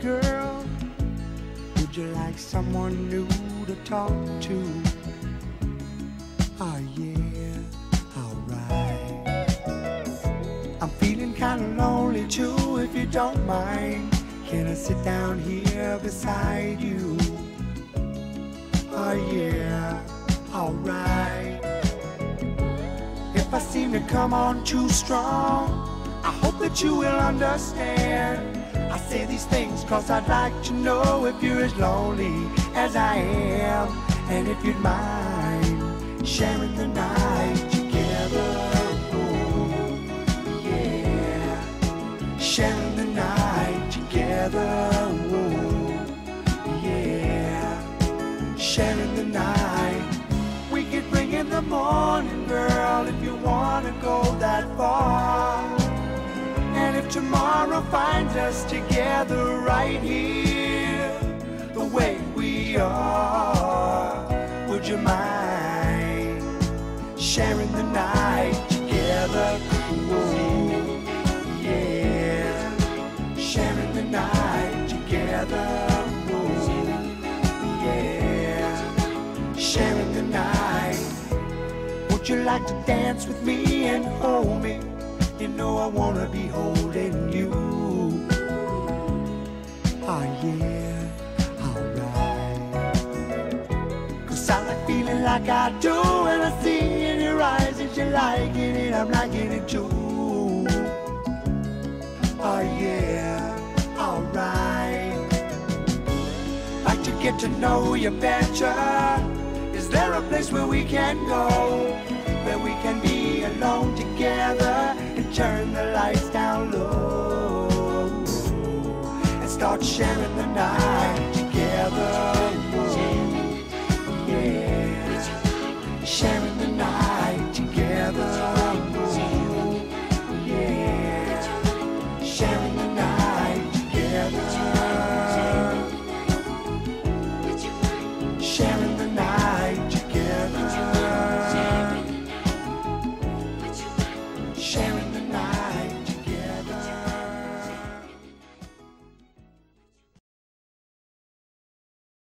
Girl, would you like someone new to talk to? Oh yeah, alright. I'm feeling kinda lonely too, if you don't mind. Can I sit down here beside you? Oh yeah, alright. If I seem to come on too strong, I hope that you will understand. I say these things cause I'd like to know if you're as lonely as I am. And if you'd mind sharing the night together. Oh, yeah. Sharing the night together. Oh, yeah. Sharing the night. We could bring in the morning, girl, if you wanna go that tomorrow finds us together right here, the way we are, would you mind sharing the night together? Ooh, yeah, sharing the night together. Ooh, yeah, sharing the night. Would you like to dance with me and hold me? You know I wanna be holding Oh yeah, alright. Cause I like feeling like I do when I see in your eyes that you're liking it, I'm liking it too. Oh yeah, alright. Like to get to know you better. Is there a place where we can go?